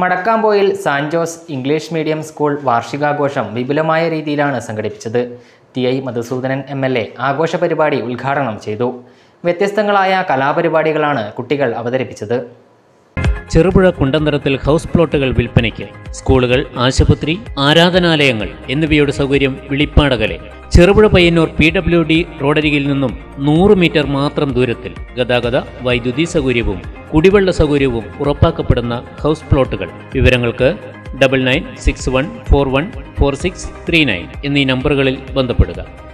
Madakkampoyil San Jose English medium school വാർഷികാഘോഷം വിപുലമായ രീതിയിലാണ് സംഘടിപ്പിച്ചത്. T I Madhusoodanan M L A ആഘോഷ പരിപാടി ഉദ്ഘാടനം ചെയ്തു. വ്യത്യസ്തങ്ങളായ കലാപരിപാടികളാണ് കുട്ടികൾ അവതരിപ്പിച്ചത്. ചെറുപുഴ കുണ്ടന്തരത്തിൽ ഹൗസ് പ്ലോട്ടുകൾ വിൽപ്പനയ്ക്ക് സ്കൂളുകൾ ആശുപത്രി ആരാധനാലയങ്ങൾ എന്നിവയുടെ സൗകര്യം വിളിപ്പാടകലെ. Cherupuzha Payyannur P W D റോഡരികിൽ നിന്നും നൂറ് മീറ്റർ മാത്രം ദൂരത്തിൽ ഗതാഗത വൈദ്യുതി സൗകര്യവും കുടിവെള്ള സൗകര്യവും ഉറപ്പാക്കപ്പെടുന്ന ഹൗസ് പ്ലോട്ടുകൾ. വിവരങ്ങൾക്ക് double nine six one four one four six three nine എന്നീ നമ്പറുകളിൽ ബന്ധപ്പെടുക.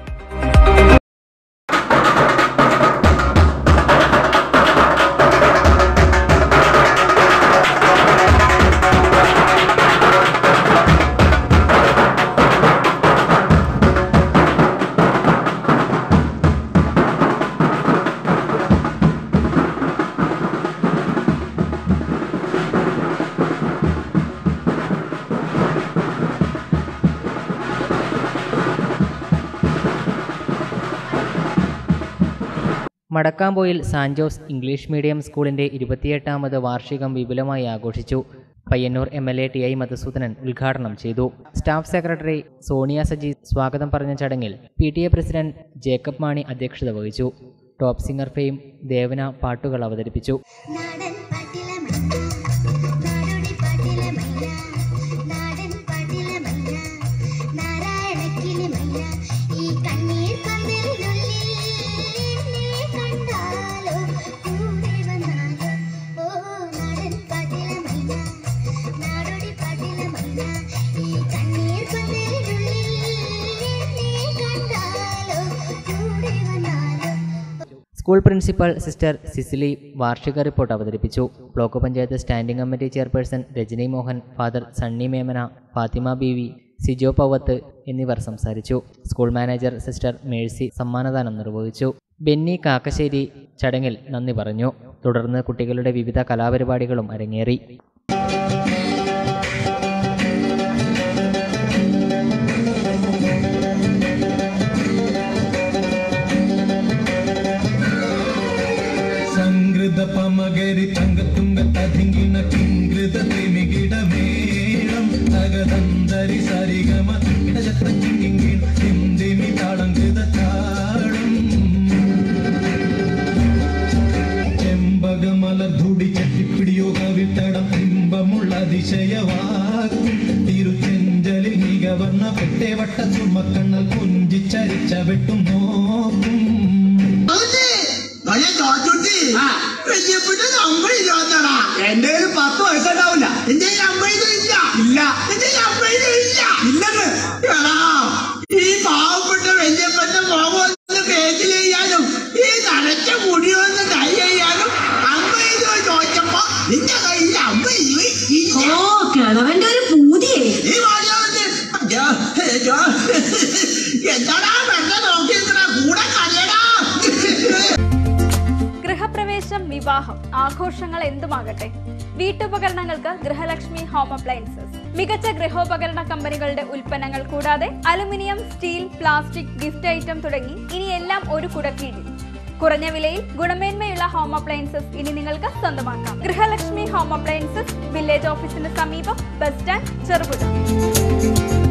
മടക്കാമ്പോയിൽ സാൻജോസ് ഇംഗ്ലീഷ് മീഡിയം സ്കൂളിന്റെ ഇരുപത്തിയെട്ടാമത് വാർഷികം വിപുലമായി ആഘോഷിച്ചു. Payyannur M L A T I Madhusoodanan ഉദ്ഘാടനം ചെയ്തു. സ്റ്റാഫ് സെക്രട്ടറി സോണിയ സജി സ്വാഗതം പറഞ്ഞ ചടങ്ങിൽ P T A president Jacob Mani അധ്യക്ഷത വഹിച്ചു. ടോപ്പ് സിംഗർ ഫെയിം ദേവന പാട്ടുകൾ അവതരിപ്പിച്ചു. സ്കൂൾ പ്രിൻസിപ്പൽ സിസ്റ്റർ സിസിലി വാർഷിക റിപ്പോർട്ട് അവതരിപ്പിച്ചു. Block panchayat standing committee chairperson Rajani Mohan father Sunny Memana Fathima B V Sijo Pavath എന്നിവർ സംസാരിച്ചു. സ്കൂൾ മാനേജർ സിസ്റ്റർ മേഴ്സി സമ്മാനദാനം നിർവഹിച്ചു. ബെന്നി കാക്കശ്ശേരി ചടങ്ങിൽ നന്ദി പറഞ്ഞു. തുടർന്ന് കുട്ടികളുടെ വിവിധ കലാപരിപാടികളും അരങ്ങേറി. പമകരി തങ്കത്തുങ്ക തതിങ്കിണ കിങ്കൃത ത്രിമികിട മേളം തകതന്തരി സരിഗമ മികവർണ പെട്ടേവട്ട തുമ്മക്കണ്ണൽ കുഞ്ചിച്ചരിച്ച വെട്ടും നോക്കും. വലിയ കാട്ടുട്ടി വലിയപ്പെട്ട അമ്പതില്ലാത്തടാ എന്റെ കയ്യിൽ പത്ത് വയസ്സുണ്ടാവില്ല. എന്റെ അമ്പത് ഇല്ല. ഇല്ല. എന്റെ അമ്പത് ഇല്ല. ഇല്ലെന്ന്. എടാ ഈ പാവപ്പെട്ട വല്യപ്പറ്റ മോഹമൊന്ന് പേജിൽ ചെയ്യാനും ഈ നനച്ച മുടിയൊന്ന് കൈ ചെയ്യാനും അമ്പത് രൂപ ചോദിച്ചപ്പോ നിന്റെ കയ്യിൽ അമ്പത് രൂപ ഓ കിളവന്റെ ഒരു പൂതിയെ. നീ ജോ- എന്താടാ? വിവാഹം. ആഘോഷങ്ങൾ എന്തുമാകട്ടെ? വീട്ടുപകരണങ്ങൾക്ക് ഗൃഹലക്ഷ്മി ഹോം അപ്ലയൻസസ്. മികച്ച ഗൃഹോപകരണ കമ്പനികളുടെ ഉൽപ്പന്നങ്ങൾ കൂടാതെ aluminium steel plastic gift item തുടങ്ങി ഇനി എല്ലാം ഒരു കുടക്കീഴിൽ. കുറഞ്ഞ വിലയിൽ ഗുണമേന്മയുള്ള ഹോം അപ്ലയൻസസ് ഇനി നിങ്ങൾക്ക് സ്വന്തമാക്കാം. ഗൃഹലക്ഷ്മി ഹോം അപ്ലയൻസസ് വില്ലേജ് ഓഫീസിന് സമീപം ബസ് സ്റ്റാൻഡ് ചെറുപുഴ.